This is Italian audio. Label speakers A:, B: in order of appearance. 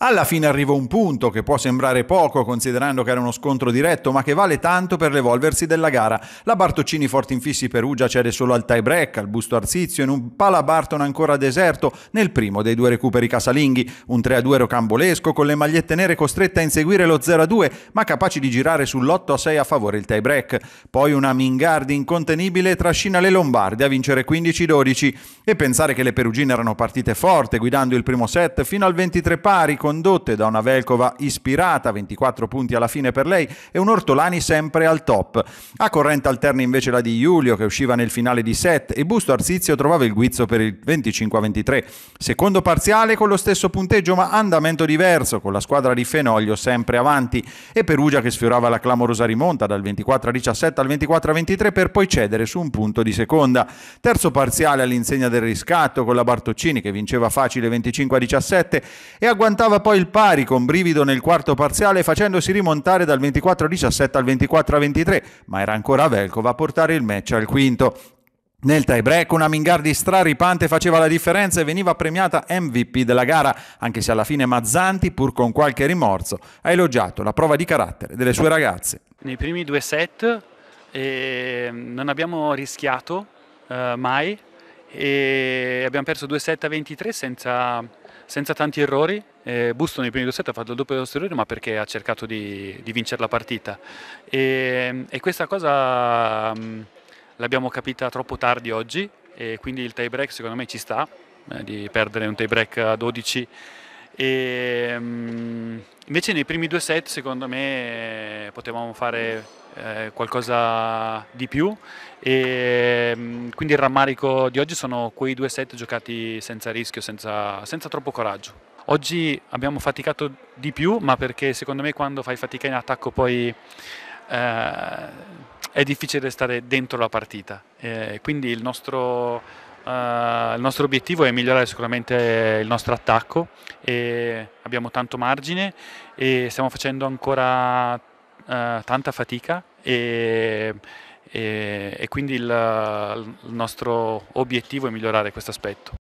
A: Alla fine arriva un punto che può sembrare poco considerando che era uno scontro diretto, ma che vale tanto per l'evolversi della gara. La Bartoccini forti infissi Perugia cede solo al tie break, al busto Arsizio in un pala Barton ancora deserto nel primo dei due recuperi casalinghi, un 3-2 rocambolesco con le magliette nere costrette a inseguire lo 0-2, ma capaci di girare sull'8-6 a favore il tie break. Poi una Mingardi incontenibile trascina le Lombardi a vincere 15-12 e pensare che le perugine erano partite forte guidando il primo set fino al 23 pari condotte da una Velkova ispirata, 24 punti alla fine per lei, e un Ortolani sempre al top. A corrente alterna invece la di Giulio che usciva nel finale di set e Busto Arsizio trovava il guizzo per il 25-23. Secondo parziale con lo stesso punteggio ma andamento diverso, con la squadra di Fenoglio sempre avanti e Perugia che sfiorava la clamorosa rimonta dal 24-17 al 24-23 per poi cedere su un punto di seconda. Terzo parziale all'insegna del riscatto con la Bartoccini che vinceva facile 25-17 e agguantava Faceva poi il pari con brivido nel quarto parziale facendosi rimontare dal 24-17 al 24-23, ma era ancora Velkova a portare il match al quinto. Nel tie break una Mingardi straripante faceva la differenza e veniva premiata MVP della gara, anche se alla fine Mazzanti, pur con qualche rimorso, ha elogiato la prova di carattere delle sue ragazze.
B: Nei primi due set eh, non abbiamo rischiato eh, mai e abbiamo perso due set a 23 senza, senza tanti errori. Eh, Busto nei primi due set ha fatto il doppio posteriore ma perché ha cercato di, di vincere la partita. E, e questa cosa mh, l'abbiamo capita troppo tardi oggi. E quindi il tie break secondo me ci sta eh, di perdere un tie break a 12 e, mh, invece nei primi due set secondo me potevamo fare eh, qualcosa di più e mh, quindi il rammarico di oggi sono quei due set giocati senza rischio, senza, senza troppo coraggio. Oggi abbiamo faticato di più, ma perché secondo me quando fai fatica in attacco poi eh, è difficile stare dentro la partita. Eh, quindi il nostro, eh, il nostro, obiettivo è migliorare sicuramente il nostro attacco e abbiamo tanto margine e stiamo facendo ancora eh, tanta fatica e, e, e quindi il, il nostro obiettivo è migliorare questo aspetto.